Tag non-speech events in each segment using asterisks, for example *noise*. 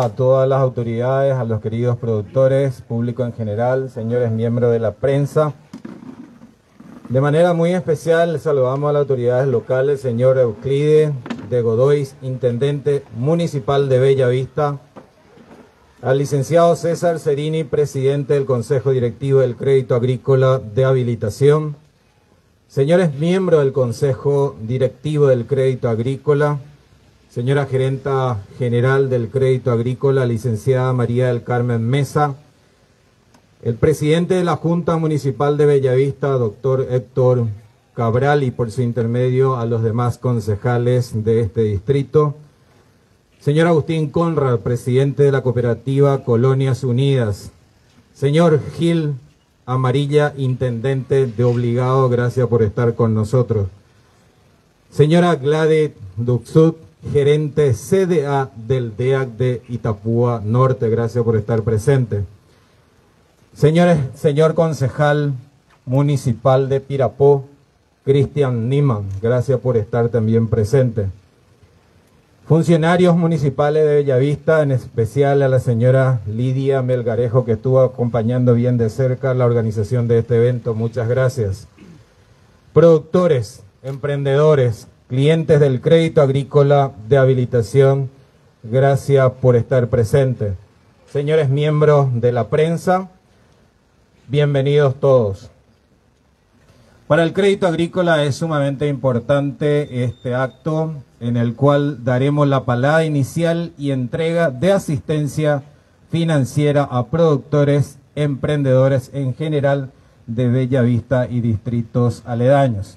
a todas las autoridades, a los queridos productores, público en general, señores miembros de la prensa. De manera muy especial saludamos a las autoridades locales, señor Euclide de Godoy, intendente municipal de Bella Vista, al licenciado César Cerini, presidente del Consejo Directivo del Crédito Agrícola de Habilitación, señores miembros del Consejo Directivo del Crédito Agrícola, señora gerenta general del Crédito Agrícola, licenciada María del Carmen Mesa, el presidente de la Junta Municipal de Bellavista, doctor Héctor Cabral, y por su intermedio a los demás concejales de este distrito, señor Agustín Conrad, presidente de la cooperativa Colonias Unidas, señor Gil Amarilla, intendente de Obligado, gracias por estar con nosotros, señora Gladys Duxut, gerente CDA del DEAC de Itapúa Norte. Gracias por estar presente. Señores, señor concejal municipal de Pirapó, Cristian Niman, gracias por estar también presente. Funcionarios municipales de Bellavista, en especial a la señora Lidia Melgarejo, que estuvo acompañando bien de cerca la organización de este evento, muchas gracias. Productores, emprendedores, clientes del crédito agrícola de habilitación, gracias por estar presentes. Señores miembros de la prensa, bienvenidos todos. Para el crédito agrícola es sumamente importante este acto en el cual daremos la palada inicial y entrega de asistencia financiera a productores, emprendedores en general de Bella Vista y distritos aledaños.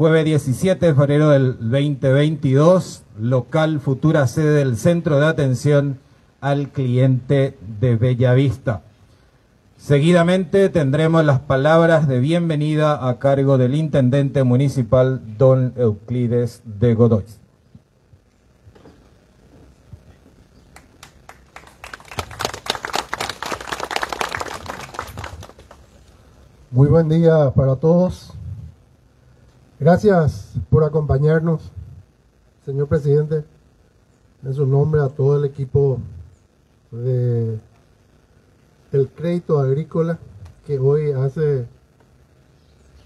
Jueves 17 de febrero del 2022, local futura sede del Centro de Atención al Cliente de Bellavista. Seguidamente tendremos las palabras de bienvenida a cargo del Intendente Municipal, don Euclides de Godoy. Muy buen día para todos. Gracias por acompañarnos, señor presidente, en su nombre a todo el equipo de el crédito agrícola que hoy hace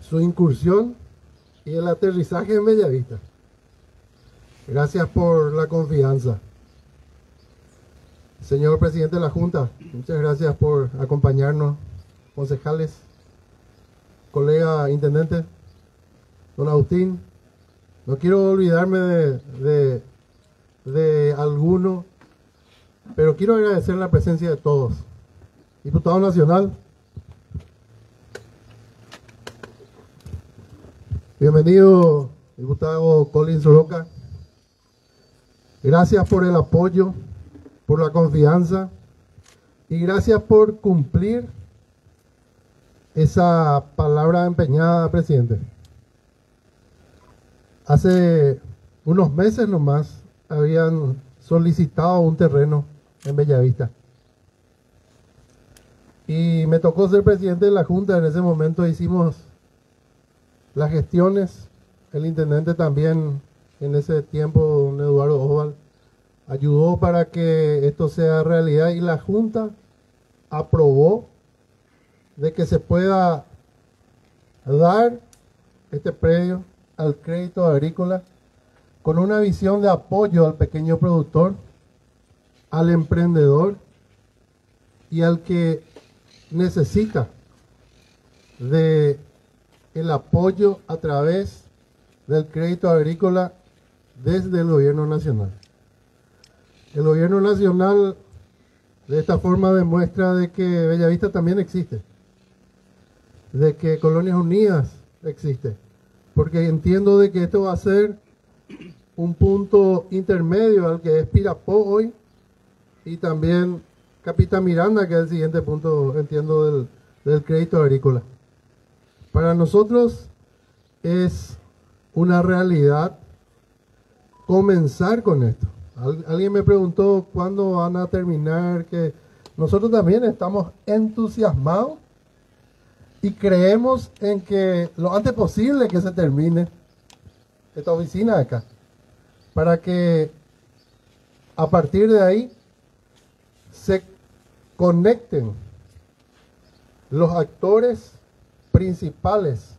su incursión y el aterrizaje en Bellavista. Gracias por la confianza. Señor presidente de la Junta, muchas gracias por acompañarnos, concejales, colega intendente, don Agustín. No quiero olvidarme de, de, alguno, pero quiero agradecer la presencia de todos. Diputado Nacional, bienvenido, diputado Colin Soroka. Gracias por el apoyo, por la confianza y gracias por cumplir esa palabra empeñada, presidente. Hace unos meses nomás habían solicitado un terreno en Bellavista. Y me tocó ser presidente de la Junta. En ese momento hicimos las gestiones. El intendente también, en ese tiempo, don Eduardo Oval, ayudó para que esto sea realidad. Y la Junta aprobó de que se pueda dar este predio al crédito agrícola con una visión de apoyo al pequeño productor, al emprendedor y al que necesita de el apoyo a través del crédito agrícola desde el gobierno nacional. El gobierno nacional de esta forma demuestra de que Bellavista también existe, de que Colonias Unidas existe, porque entiendo de que esto va a ser un punto intermedio al que es Pirapó hoy y también Capitán Miranda, que es el siguiente punto, entiendo, del, crédito agrícola. Para nosotros es una realidad comenzar con esto. alguien me preguntó cuándo van a terminar, que nosotros también estamos entusiasmados y creemos en que lo antes posible que se termine esta oficina acá, para que a partir de ahí se conecten los actores principales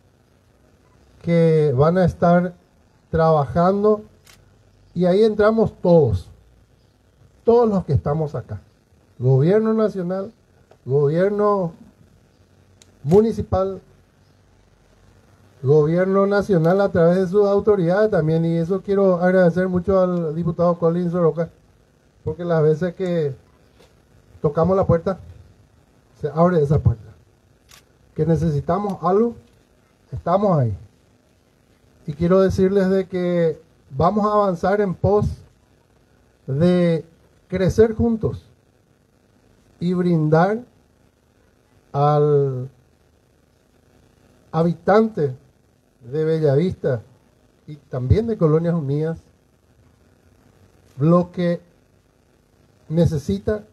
que van a estar trabajando. Y ahí entramos todos, todos los que estamos acá, gobierno nacional, gobierno municipal, gobierno nacional a través de sus autoridades también. Y eso quiero agradecer mucho al diputado Colin Soroka porque las veces que tocamos la puerta se abre esa puerta. Que necesitamos algo estamos ahí. Y quiero decirles de que vamos a avanzar en pos de crecer juntos y brindar al habitante de Bellavista y también de Colonias Unidas lo que necesita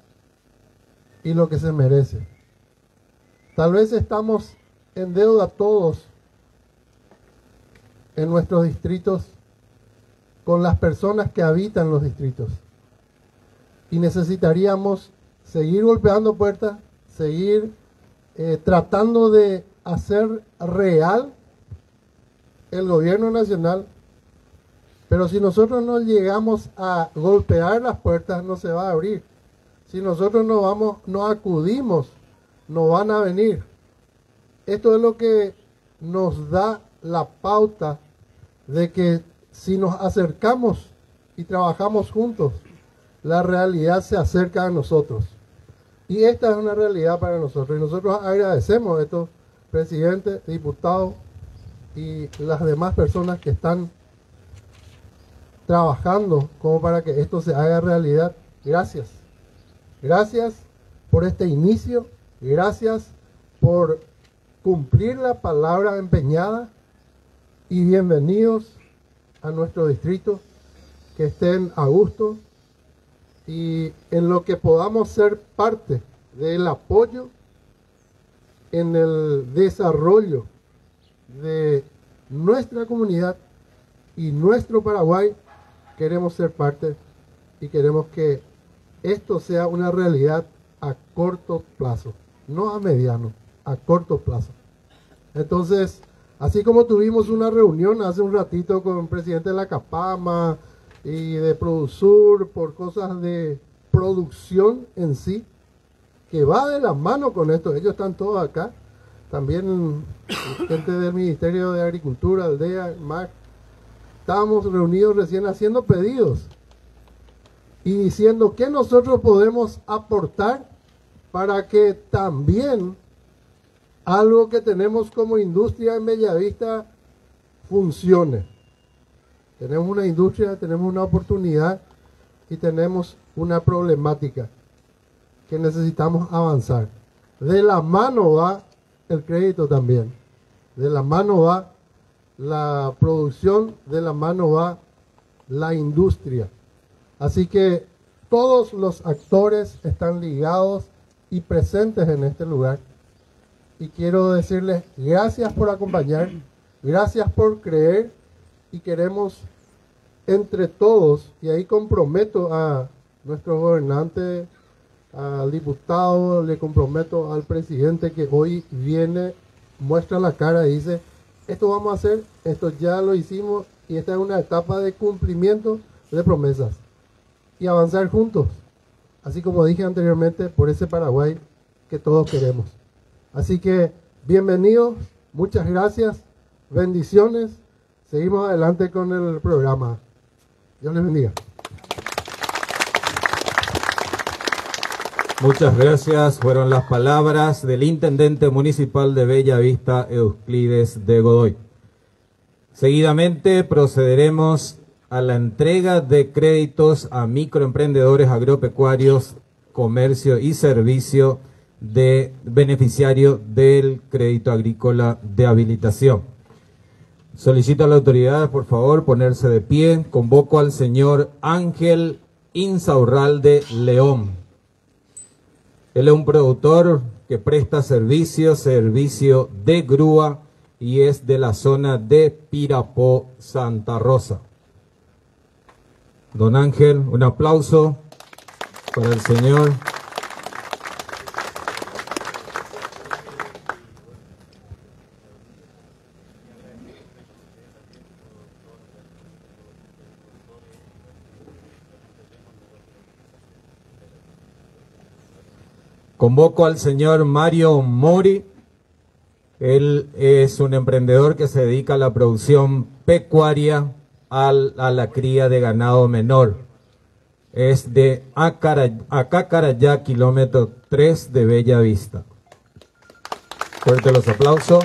y lo que se merece. Tal vez estamos en deuda todos en nuestros distritos con las personas que habitan los distritos. Y necesitaríamos seguir golpeando puertas, seguir eh, tratando de hacer real el gobierno nacional, pero si nosotros no llegamos a golpear las puertas, no se va a abrir. Si nosotros no vamos, no acudimos, no van a venir. Esto es lo que nos da la pauta de que si nos acercamos y trabajamos juntos, la realidad se acerca a nosotros. Y esta es una realidad para nosotros. Y nosotros agradecemos a estos presidentes, diputados, y las demás personas que están trabajando como para que esto se haga realidad. Gracias. Gracias por este inicio. Gracias por cumplir la palabra empeñada. Y bienvenidos a nuestro distrito. Que estén a gusto. Y en lo que podamos ser parte del apoyo en el desarrollo de nuestra comunidad y nuestro Paraguay, queremos ser parte y queremos que esto sea una realidad a corto plazo, no a mediano, a corto plazo. Entonces, así como tuvimos una reunión hace un ratito con el presidente de la Capama y de Produsur por cosas de producción en sí, que va de la mano con esto, ellos están todos acá, también *coughs* gente del Ministerio de Agricultura, Aldea, MAC, estábamos reunidos recién haciendo pedidos y diciendo que nosotros podemos aportar para que también algo que tenemos como industria en Bellavista funcione. Tenemos una industria, tenemos una oportunidad y tenemos una problemática que necesitamos avanzar. De la mano va el crédito también. De la mano va la producción, de la mano va la industria. Así que todos los actores están ligados y presentes en este lugar. Y quiero decirles gracias por acompañar, gracias por creer y queremos entre todos, y ahí comprometo a nuestro gobernante al diputado, le comprometo al presidente que hoy viene, muestra la cara y dice, esto vamos a hacer, esto ya lo hicimos y esta es una etapa de cumplimiento de promesas y avanzar juntos, así como dije anteriormente, por ese Paraguay que todos queremos. Así que bienvenidos, muchas gracias, bendiciones, seguimos adelante con el programa. Dios les bendiga. Muchas gracias. Fueron las palabras del intendente municipal de Bella Vista, Euclides de Godoy. Seguidamente procederemos a la entrega de créditos a microemprendedores agropecuarios, comercio y servicio de beneficiario del crédito agrícola de habilitación. Solicito a la autoridad, por favor, ponerse de pie. Convoco al señor Ángel Insaurralde León. Él es un productor que presta servicio, servicio de grúa y es de la zona de Pirapó, Santa Rosa. Don Ángel, un aplauso para el Señor. Convoco al señor Mario Mori. Él es un emprendedor que se dedica a la producción pecuaria, a la cría de ganado menor. Es de Acacarayá, kilómetro 3 de Bella Vista. Fuerte los aplausos.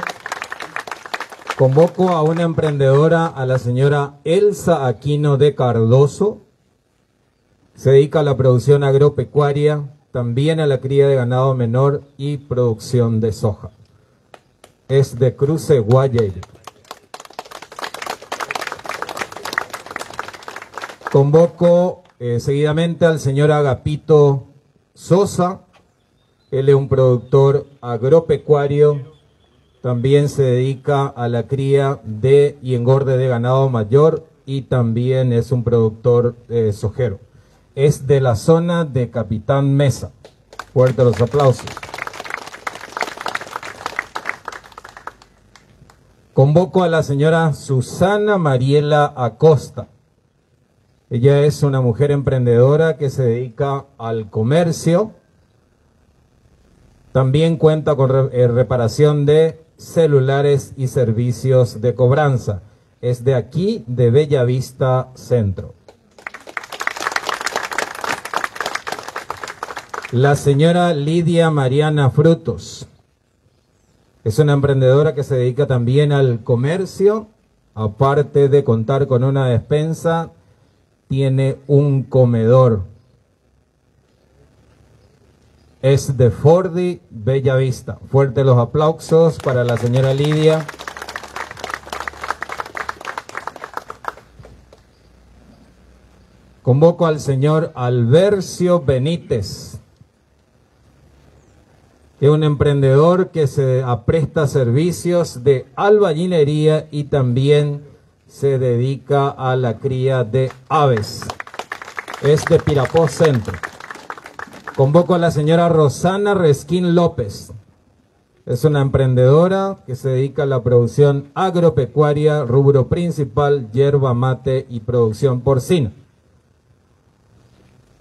Convoco a una emprendedora, a la señora Elsa Aquino de Cardoso. Se dedica a la producción agropecuaria, también a la cría de ganado menor y producción de soja. Es de Cruce Guayaire. Convoco eh, seguidamente al señor Agapito Sosa. Él es un productor agropecuario. También se dedica a la cría de y engorde de ganado mayor y también es un productor eh, sojero es de la zona de Capitán Mesa. Fuerte los aplausos. Convoco a la señora Susana Mariela Acosta. Ella es una mujer emprendedora que se dedica al comercio. También cuenta con eh, reparación de celulares y servicios de cobranza. Es de aquí, de Bella Vista Centro. La señora Lidia Mariana Frutos es una emprendedora que se dedica también al comercio, aparte de contar con una despensa, tiene un comedor. Es de Fordi, Bella Vista. Fuerte los aplausos para la señora Lidia. Convoco al señor Albercio Benítez es un emprendedor que se apresta servicios de albañilería y también se dedica a la cría de aves. Es de Pirapó Centro. Convoco a la señora Rosana Resquín López. Es una emprendedora que se dedica a la producción agropecuaria, rubro principal, hierba mate y producción porcina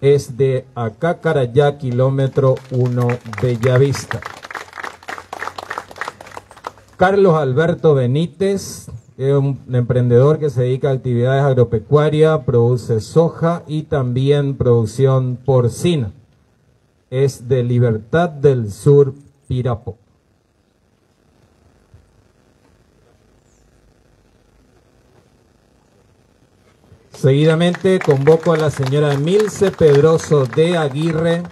es de Acacarayá, kilómetro 1, Bellavista. Carlos Alberto Benítez es un emprendedor que se dedica a actividades agropecuarias, produce soja y también producción porcina. Es de Libertad del Sur, Pirapo. Seguidamente convoco a la señora Milce Pedroso de Aguirre.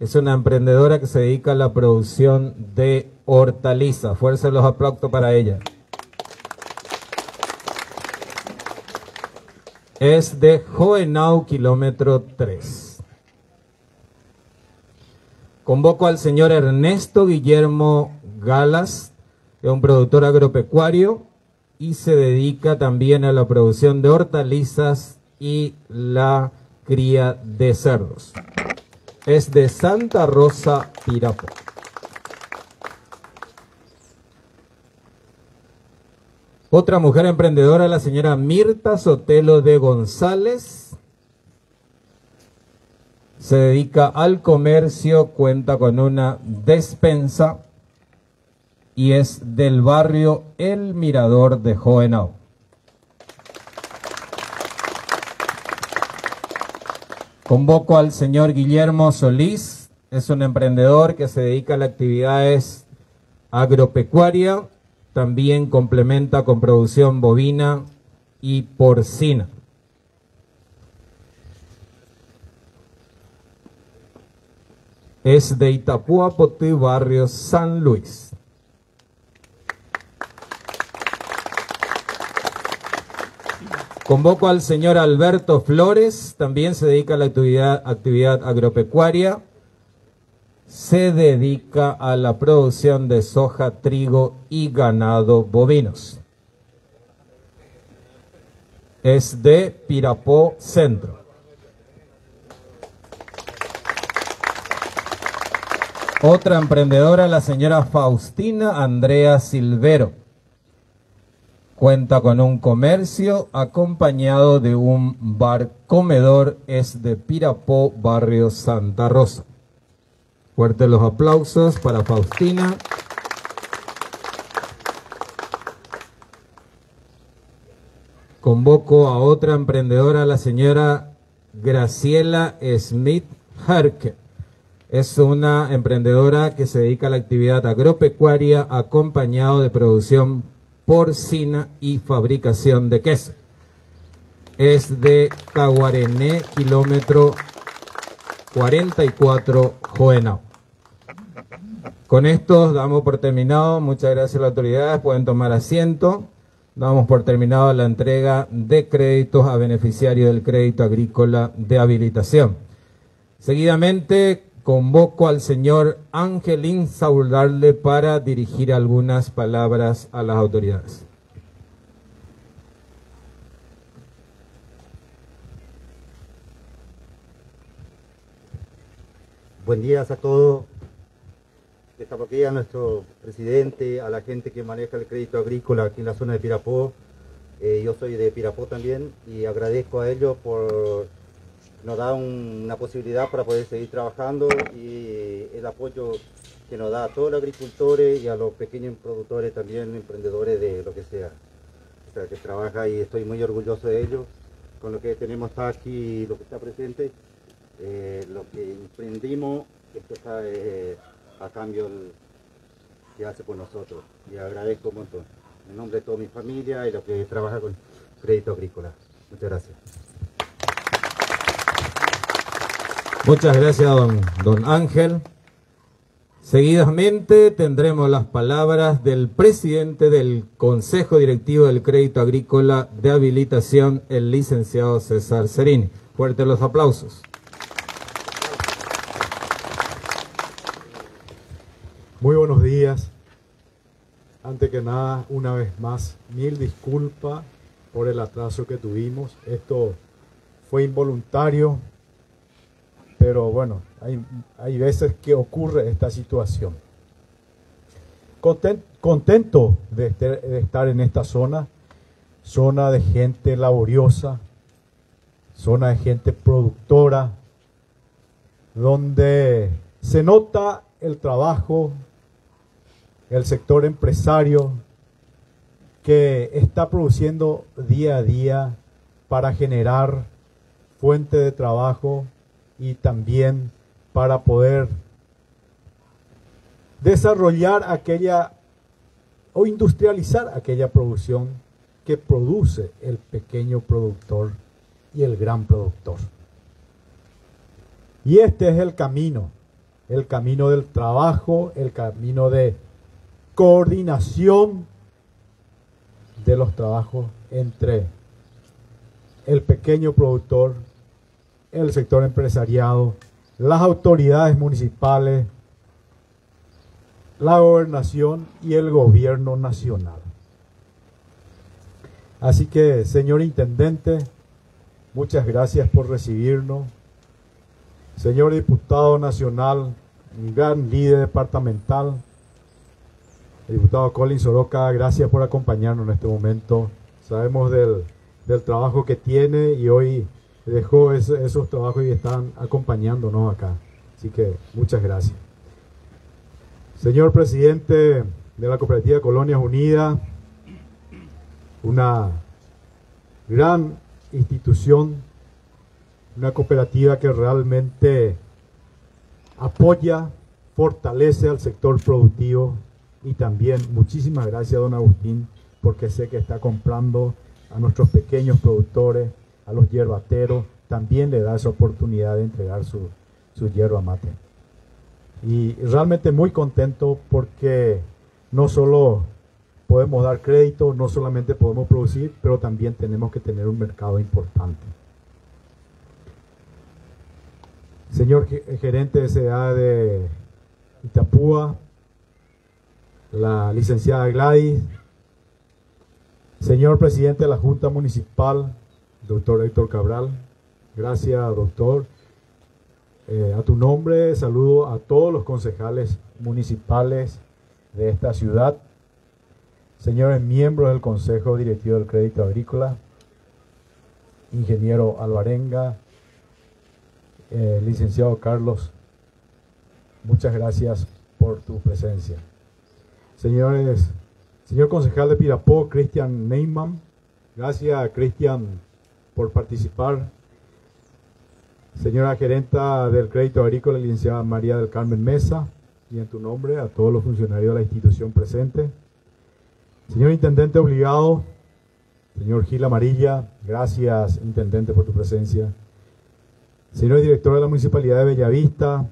Es una emprendedora que se dedica a la producción de hortalizas. Fuerza los aplausos para ella. Es de Joenau, kilómetro 3. Convoco al señor Ernesto Guillermo Galas, es un productor agropecuario y se dedica también a la producción de hortalizas y la cría de cerdos. Es de Santa Rosa, Pirapo. Otra mujer emprendedora, la señora Mirta Sotelo de González. Se dedica al comercio, cuenta con una despensa y es del barrio El Mirador de Joenau. Convoco al señor Guillermo Solís, es un emprendedor que se dedica a las actividades agropecuaria, también complementa con producción bovina y porcina. Es de Itapúa, Potí, barrio San Luis. Convoco al señor Alberto Flores, también se dedica a la actividad, agropecuaria, se dedica a la producción de soja, trigo y ganado bovinos. Es de Pirapó Centro. Otra emprendedora, la señora Faustina Andrea Silvero Cuenta con un comercio acompañado de un bar comedor, es de Pirapó, barrio Santa Rosa. Fuerte los aplausos para Faustina. Convoco a otra emprendedora, la señora Graciela Smith Harke. Es una emprendedora que se dedica a la actividad agropecuaria acompañado de producción porcina y fabricación de queso. Es de Caguarené, kilómetro 44, Joenao. Con esto damos por terminado. Muchas gracias a las autoridades. Pueden tomar asiento. Damos por terminado la entrega de créditos a beneficiarios del crédito agrícola de habilitación. Seguidamente convoco al señor Angelín Saudarle para dirigir algunas palabras a las autoridades. Buen día a todos. Estamos aquí a nuestro presidente, a la gente que maneja el crédito agrícola aquí en la zona de Pirapó. Eh, yo soy de Pirapó también y agradezco a ellos por nos dar una posibilidad para poder seguir trabajando y el apoyo que nos da a todos los agricultores y a los pequeños productores también, emprendedores de lo que sea. O sea, que trabaja y estoy muy orgulloso de ellos. Con lo que tenemos aquí, lo que está presente, eh, lo que emprendimos, esto está... Eh, a cambio que hace por nosotros. Y agradezco un montón. En nombre de toda mi familia y los que trabaja con Crédito Agrícola. Muchas gracias. Muchas gracias, don, don Ángel. Seguidamente tendremos las palabras del presidente del Consejo Directivo del Crédito Agrícola de Habilitación, el licenciado César Serini. Fuerte los aplausos. Muy buenos días. Antes que nada, una vez más, mil disculpas por el atraso que tuvimos. Esto fue involuntario, pero bueno, hay, veces que ocurre esta situación. contento de, de estar en esta zona, zona de gente laboriosa, zona de gente productora, donde se nota el trabajo el sector empresario que está produciendo día a día para generar fuente de trabajo y también para poder desarrollar aquella o industrializar aquella producción que produce el pequeño productor y el gran productor. Y este es el camino, el camino del trabajo, el camino de coordinación de los trabajos entre el pequeño productor, el sector empresariado, las autoridades municipales, la gobernación y el gobierno nacional. Así que, señor intendente, muchas gracias por recibirnos. Señor diputado nacional, gran líder departamental, el diputado Colin Soroka, gracias por acompañarnos en este momento. Sabemos del, trabajo que tiene y hoy dejó esos trabajos y están acompañándonos acá. Así que muchas gracias. Señor presidente de la Cooperativa Colonias Unidas, una gran institución, una cooperativa que realmente apoya, fortalece al sector productivo y también muchísimas gracias, don Agustín, porque sé que está comprando a nuestros pequeños productores, a los hierbateros, también le da esa oportunidad de entregar su, su hierba mate. Y realmente muy contento porque no solo podemos dar crédito, no solamente podemos producir, pero también tenemos que tener un mercado importante. Señor gerente de CEA de Itapúa, la licenciada Gladys, señor presidente de la Junta Municipal, doctor Héctor Cabral, gracias doctor. Eh, a tu nombre saludo a todos los concejales municipales de esta ciudad, señores miembros del Consejo Directivo del Crédito Agrícola, ingeniero Alvarenga, eh, licenciado Carlos muchas gracias por tu presencia. Señores, señor concejal de Pirapó, Cristian Neyman, gracias Cristian por participar. Señora gerenta del crédito agrícola, licenciada María del Carmen Mesa, y en tu nombre a todos los funcionarios de la institución presente. Señor intendente obligado, señor Gil Amarilla, gracias intendente por tu presencia. Señor director de la Municipalidad de Bellavista,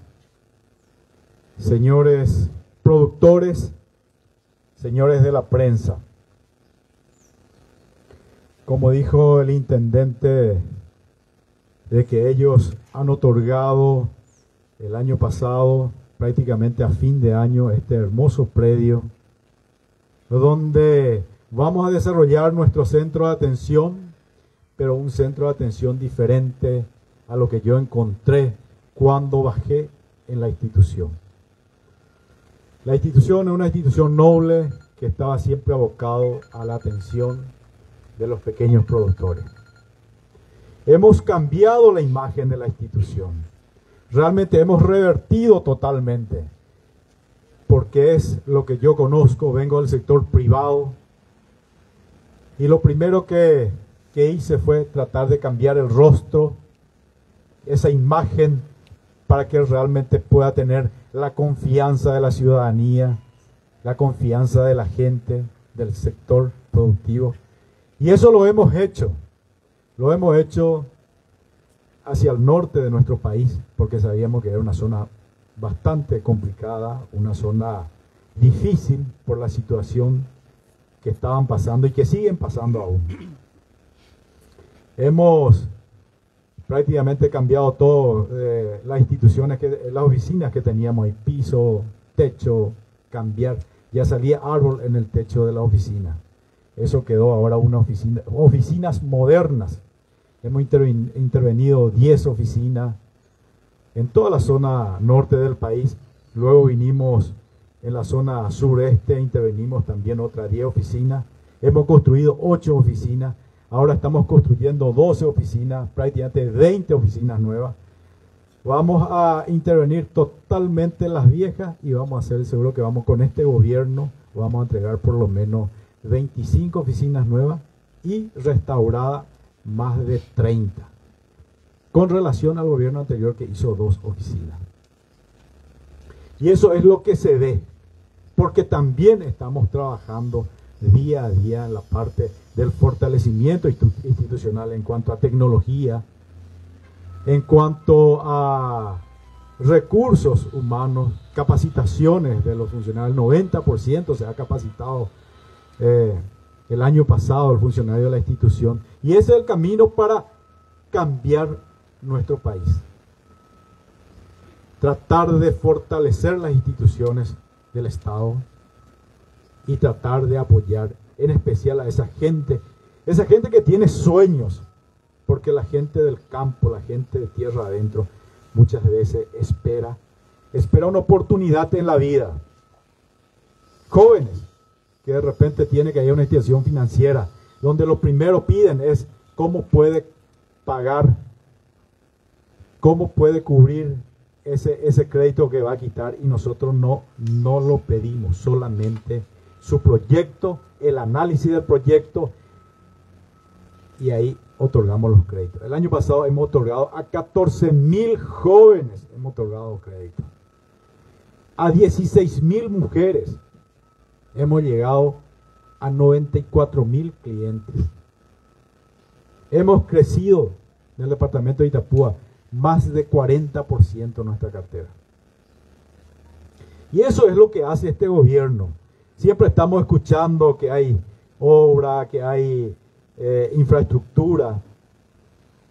señores productores, señores de la prensa. Como dijo el intendente, de que ellos han otorgado el año pasado, prácticamente a fin de año, este hermoso predio, donde vamos a desarrollar nuestro centro de atención, pero un centro de atención diferente a lo que yo encontré cuando bajé en la institución. La institución es una institución noble que estaba siempre abocado a la atención de los pequeños productores. Hemos cambiado la imagen de la institución. Realmente hemos revertido totalmente. Porque es lo que yo conozco, vengo del sector privado. Y lo primero que, que hice fue tratar de cambiar el rostro, esa imagen, para que realmente pueda tener la confianza de la ciudadanía, la confianza de la gente, del sector productivo. Y eso lo hemos hecho. Lo hemos hecho hacia el norte de nuestro país, porque sabíamos que era una zona bastante complicada, una zona difícil por la situación que estaban pasando y que siguen pasando aún. Hemos prácticamente cambiado todo, eh, las instituciones, que, las oficinas que teníamos, piso, techo, cambiar, ya salía árbol en el techo de la oficina. Eso quedó ahora una oficina, oficinas modernas. Hemos intervenido 10 oficinas en toda la zona norte del país. Luego vinimos en la zona sureste, intervenimos también otras 10 oficinas. Hemos construido 8 oficinas Ahora estamos construyendo 12 oficinas, prácticamente 20 oficinas nuevas. Vamos a intervenir totalmente las viejas y vamos a hacer seguro que vamos con este gobierno, vamos a entregar por lo menos 25 oficinas nuevas y restaurada más de 30. Con relación al gobierno anterior que hizo dos oficinas. Y eso es lo que se ve, porque también estamos trabajando día a día en la parte del fortalecimiento institucional en cuanto a tecnología, en cuanto a recursos humanos, capacitaciones de los funcionarios. El 90% se ha capacitado eh, el año pasado el funcionario de la institución. Y ese es el camino para cambiar nuestro país. Tratar de fortalecer las instituciones del Estado y tratar de apoyar en especial a esa gente, esa gente que tiene sueños, porque la gente del campo, la gente de tierra adentro, muchas veces espera, espera una oportunidad en la vida. Jóvenes que de repente tiene que haya una institución financiera, donde lo primero piden es cómo puede pagar, cómo puede cubrir ese, ese crédito que va a quitar y nosotros no, no lo pedimos, solamente su proyecto, el análisis del proyecto y ahí otorgamos los créditos. El año pasado hemos otorgado a 14 mil jóvenes, hemos otorgado créditos. A 16 mil mujeres hemos llegado a 94 mil clientes. Hemos crecido en el departamento de Itapúa más de 40% nuestra cartera. Y eso es lo que hace este gobierno. Siempre estamos escuchando que hay obra, que hay eh, infraestructura.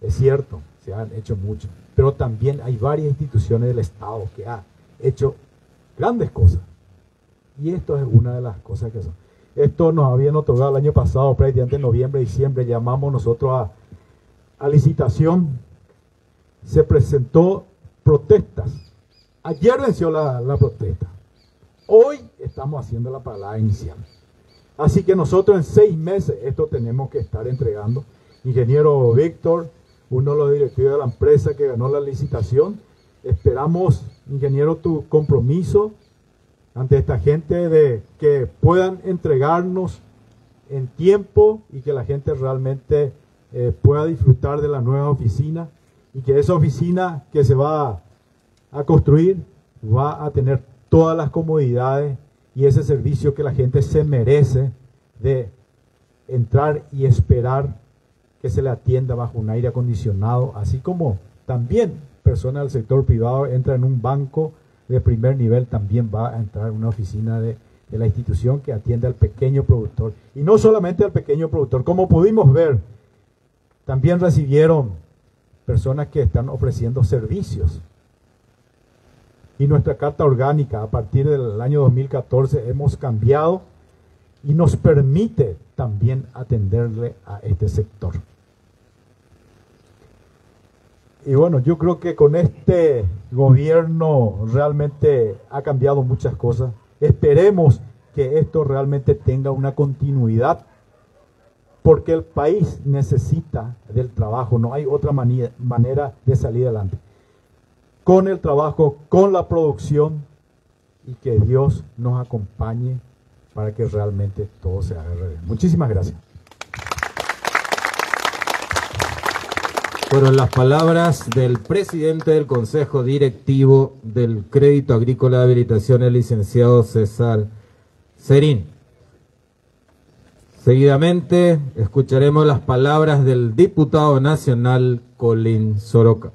Es cierto, se han hecho mucho. Pero también hay varias instituciones del Estado que han hecho grandes cosas. Y esto es una de las cosas que son. Esto nos habían otorgado el año pasado, prácticamente en noviembre, diciembre, llamamos nosotros a, licitación. Se presentó protestas. Ayer venció la, la protesta. Hoy estamos haciendo la palabra inicial. Así que nosotros en seis meses esto tenemos que estar entregando. Ingeniero Víctor, uno de los directivos de la empresa que ganó la licitación, Esperamos, ingeniero, tu compromiso ante esta gente de que puedan entregarnos en tiempo y que la gente realmente eh, pueda disfrutar de la nueva oficina y que esa oficina que se va a construir va a tener todas las comodidades y ese servicio que la gente se merece de entrar y esperar que se le atienda bajo un aire acondicionado, así como también personas del sector privado entran en un banco de primer nivel, también va a entrar en una oficina de, de la institución que atiende al pequeño productor. Y no solamente al pequeño productor, como pudimos ver, también recibieron personas que están ofreciendo servicios. Y nuestra carta orgánica a partir del año 2014 hemos cambiado y nos permite también atenderle a este sector. Y bueno, yo creo que con este gobierno realmente ha cambiado muchas cosas. Esperemos que esto realmente tenga una continuidad, porque el país necesita del trabajo, no hay otra manera de salir adelante. Con el trabajo, con la producción y que Dios nos acompañe para que realmente todo se haga. Muchísimas gracias. Fueron las palabras del presidente del Consejo Directivo del Crédito Agrícola de Habilitación, el licenciado César Serín. Seguidamente escucharemos las palabras del diputado nacional Colín Soroca.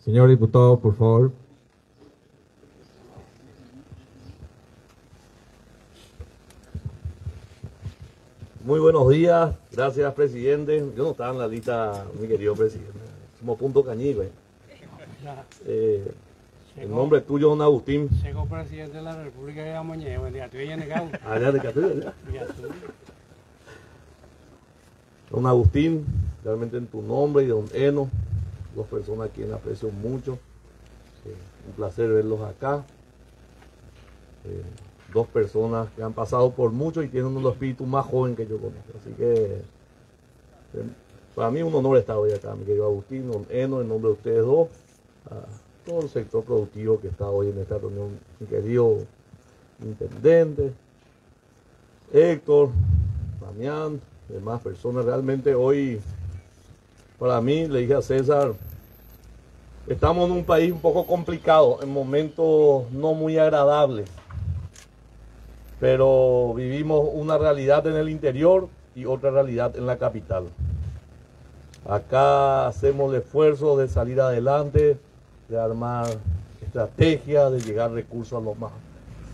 Señor diputado, por favor. Muy buenos días, gracias presidente. Yo no estaba en la lista, mi querido presidente. Somos punto cañigo. Eh, el nombre tuyo, don Agustín. Llegó presidente de la República de Amoñé, buen día. ¿Tú negado? Allá de Catedral. Don Agustín, realmente en tu nombre y don Eno, dos personas a quienes aprecio mucho. Eh, un placer verlos acá. Eh, dos personas que han pasado por mucho y tienen un espíritu más joven que yo conozco. Así que eh, para mí es un honor estar hoy acá, mi querido Agustín, Eno, en nombre de ustedes dos, a todo el sector productivo que está hoy en esta reunión, mi querido intendente, Héctor, Damián, demás personas. Realmente hoy, para mí, le dije a César, estamos en un país un poco complicado, en momentos no muy agradables pero vivimos una realidad en el interior y otra realidad en la capital. Acá hacemos el esfuerzo de salir adelante, de armar estrategias, de llegar recursos a lo más,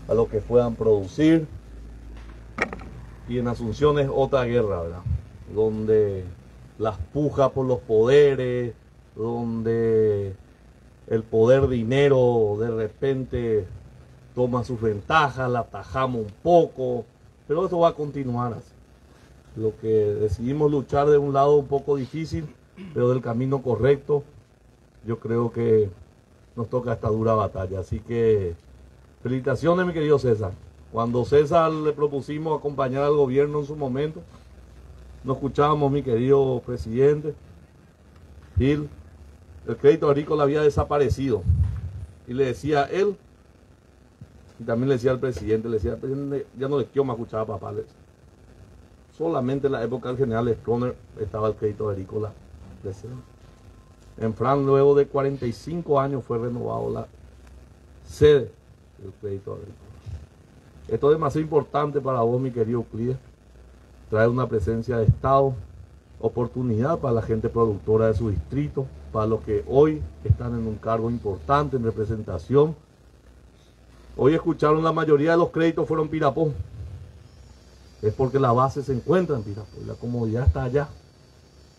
a lo que puedan producir. Y en Asunción es otra guerra, ¿verdad? Donde las pujas por los poderes, donde el poder dinero de repente toma sus ventajas, la atajamos un poco, pero eso va a continuar así. Lo que decidimos luchar de un lado un poco difícil, pero del camino correcto, yo creo que nos toca esta dura batalla. Así que felicitaciones, mi querido César. Cuando César le propusimos acompañar al gobierno en su momento, no escuchábamos, mi querido presidente Gil, el crédito agrícola había desaparecido. Y le decía él, y también le decía al presidente, le decía presidente, ya no le quiero más escuchar a papá. Solamente en la época del general Stroner estaba el crédito agrícola En Fran, luego de 45 años, fue renovado la sede del crédito agrícola. Esto es demasiado importante para vos, mi querido Euclides. Trae una presencia de Estado, oportunidad para la gente productora de su distrito, para los que hoy están en un cargo importante en representación Hoy escucharon la mayoría de los créditos fueron Pirapó. Es porque la base se encuentra en Pirapó y la comodidad está allá.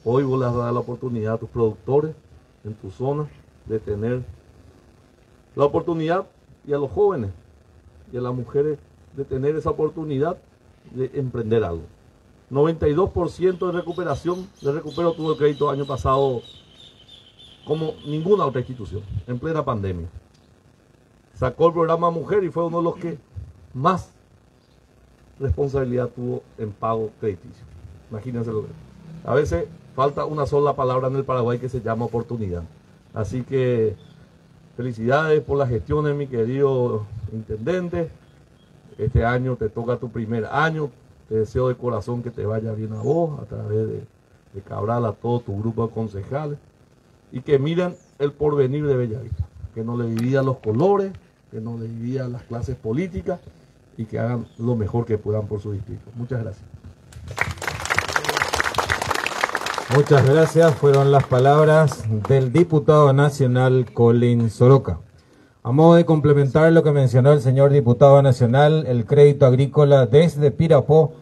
Hoy vos le dar la oportunidad a tus productores en tu zona de tener la oportunidad y a los jóvenes y a las mujeres de tener esa oportunidad de emprender algo. 92% de recuperación, de recupero tuvo el crédito año pasado como ninguna otra institución, en plena pandemia sacó el programa Mujer y fue uno de los que más responsabilidad tuvo en pago crediticio. Imagínense lo que. A veces falta una sola palabra en el Paraguay que se llama oportunidad. Así que Felicidades por la gestión de mi querido intendente. Este año te toca tu primer año. Te deseo de corazón que te vaya bien a vos, a través de, de Cabral, a todo tu grupo de concejales. Y que miren el porvenir de Bellavista. Que no le dividan los colores, que no le dividan las clases políticas y que hagan lo mejor que puedan por su distrito. Muchas gracias. Muchas gracias. Fueron las palabras del diputado nacional Colin Soroka. A modo de complementar lo que mencionó el señor diputado nacional, el crédito agrícola desde Pirapó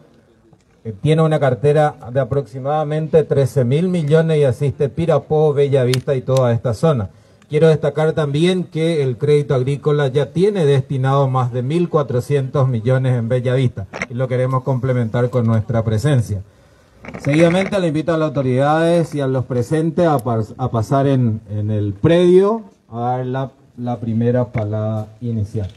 eh, tiene una cartera de aproximadamente 13 mil millones y asiste Pirapó, Bellavista y toda esta zona. Quiero destacar también que el crédito agrícola ya tiene destinado más de 1.400 millones en Bellavista y lo queremos complementar con nuestra presencia. Seguidamente le invito a las autoridades y a los presentes a, pasar en, en el predio a dar la la primera palabra inicial.